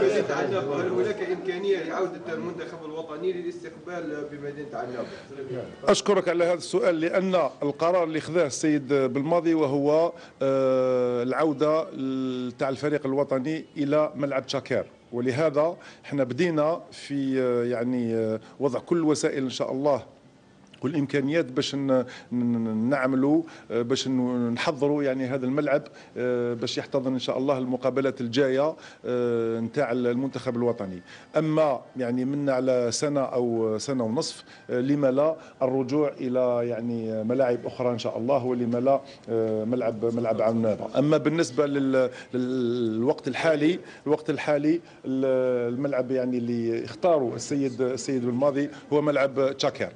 هل هناك إمكانية لعودة المنتخب الوطني للاستقبال بمدينة عنابة؟ أشكرك على هذا السؤال لأن القرار اللي خذاه السيد بالماضي وهو آه، العودة تاع الفريق الوطني إلى ملعب تشاكير ولهذا إحنا بدينا في آه، يعني آه، وضع كل الوسائل إن شاء الله والامكانيات باش نعملوا آه، باش نحضروا يعني هذا الملعب آه، باش يحتضن إن شاء الله المقابلات الجاية آه، نتاع المنتخب الوطني. أما يعني من على سنة أو سنة ونصف لما لا الرجوع إلى يعني ملاعب أخرى إن شاء الله ولما لا ملعب ملعب عنابه أما بالنسبة للوقت الحالي الوقت الحالي الملعب يعني اللي اختاروا السيد السيد الماضي هو ملعب تشاكير.